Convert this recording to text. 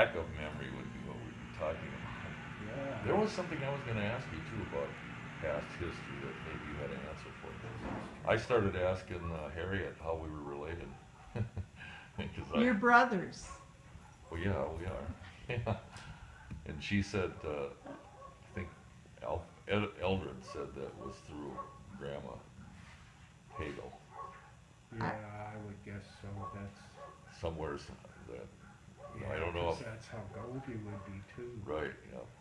lack of memory would be what we'd be talking about. Yeah. There was something I was gonna ask you too about past history that maybe you had an answer for. I started asking uh, Harriet how we were related. 'Cause I- Your brothers. Well, yeah, we are. Yeah. And she said, uh, I think Al, Ed, Eldred said that was through Grandma Hagel, Yeah, I would guess so, that's. somewheres that, how Goldie would be too. right, yeah.